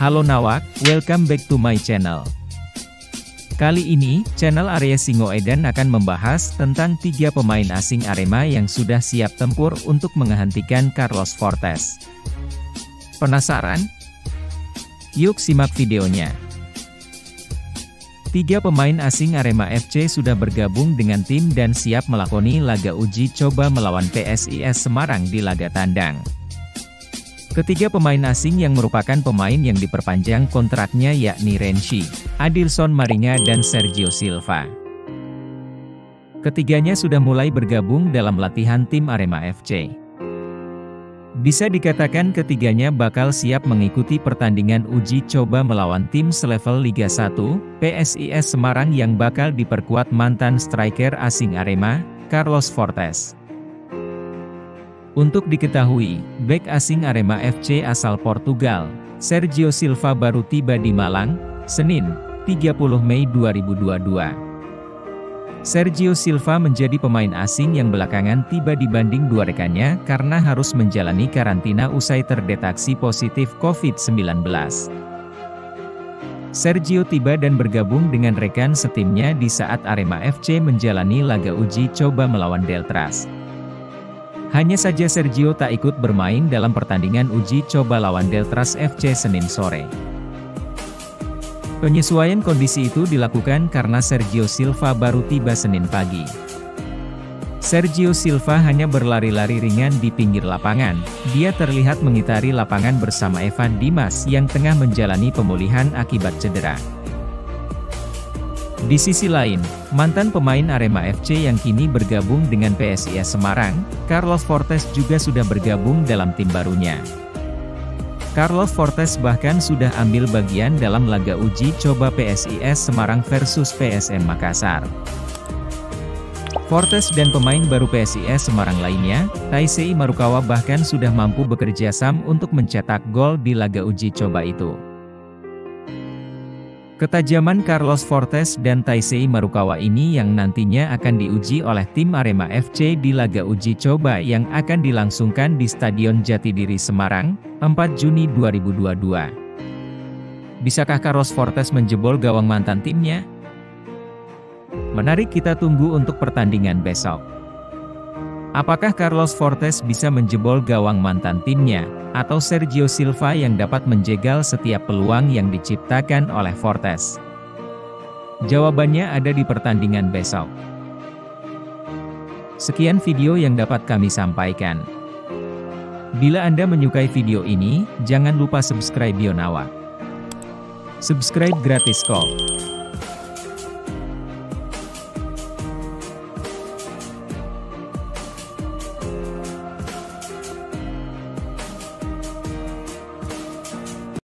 Halo Nawak, welcome back to my channel. Kali ini, channel Arya Singo Eden akan membahas tentang tiga pemain asing Arema yang sudah siap tempur untuk menghentikan Carlos Fortes. Penasaran? Yuk simak videonya. Tiga pemain asing Arema FC sudah bergabung dengan tim dan siap melakoni laga uji coba melawan PSIS Semarang di laga tandang. Ketiga pemain asing yang merupakan pemain yang diperpanjang kontraknya yakni Renshi, Adilson Maringa dan Sergio Silva. Ketiganya sudah mulai bergabung dalam latihan tim Arema FC. Bisa dikatakan ketiganya bakal siap mengikuti pertandingan uji coba melawan tim selevel Liga 1, PSIS Semarang yang bakal diperkuat mantan striker asing Arema, Carlos Fortes. Untuk diketahui, bek asing Arema FC asal Portugal, Sergio Silva baru tiba di Malang, Senin, 30 Mei 2022. Sergio Silva menjadi pemain asing yang belakangan tiba dibanding dua rekannya karena harus menjalani karantina usai terdeteksi positif COVID-19. Sergio tiba dan bergabung dengan rekan setimnya di saat Arema FC menjalani laga uji coba melawan Deltras. Hanya saja Sergio tak ikut bermain dalam pertandingan uji coba lawan Deltras FC Senin sore. Penyesuaian kondisi itu dilakukan karena Sergio Silva baru tiba Senin pagi. Sergio Silva hanya berlari-lari ringan di pinggir lapangan, dia terlihat mengitari lapangan bersama Evan Dimas yang tengah menjalani pemulihan akibat cedera. Di sisi lain, mantan pemain Arema FC yang kini bergabung dengan PSIS Semarang, Carlos Fortes juga sudah bergabung dalam tim barunya. Carlos Fortes bahkan sudah ambil bagian dalam laga uji coba PSIS Semarang versus PSM Makassar. Fortes dan pemain baru PSIS Semarang lainnya, Taisei Marukawa bahkan sudah mampu bekerja sam untuk mencetak gol di laga uji coba itu. Ketajaman Carlos Fortes dan Taisei Marukawa ini yang nantinya akan diuji oleh tim Arema FC di laga uji coba yang akan dilangsungkan di Stadion Jatidiri Semarang, 4 Juni 2022. Bisakah Carlos Fortes menjebol gawang mantan timnya? Menarik kita tunggu untuk pertandingan besok. Apakah Carlos Fortes bisa menjebol gawang mantan timnya, atau Sergio Silva yang dapat menjegal setiap peluang yang diciptakan oleh Fortes? Jawabannya ada di pertandingan besok. Sekian video yang dapat kami sampaikan. Bila Anda menyukai video ini, jangan lupa subscribe Bionawa. Subscribe gratis kok.